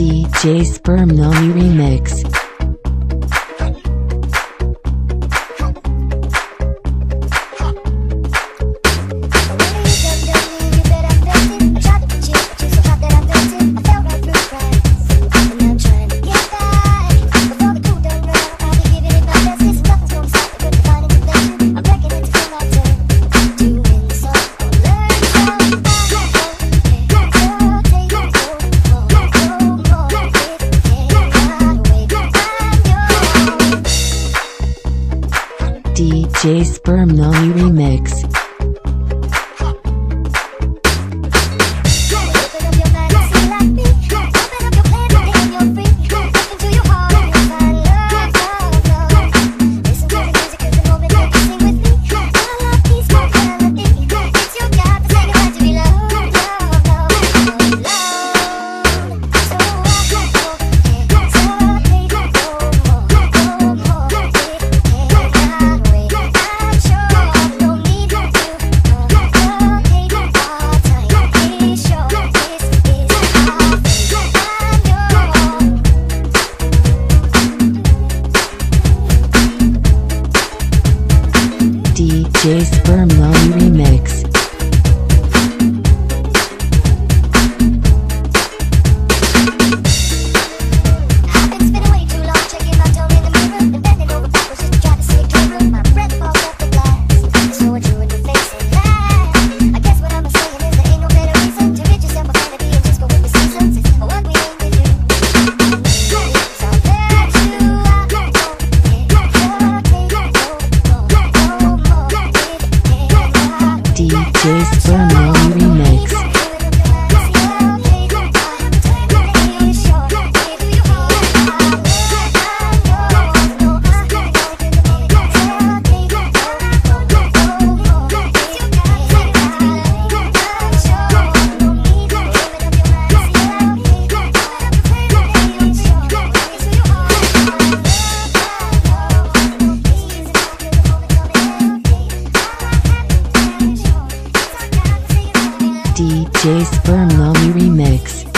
DJ Sperm Nomi Remix. DJ Sperm Remix. DJ Sperm Nomi Remix. DJ DJ Sperm Nomi Remix.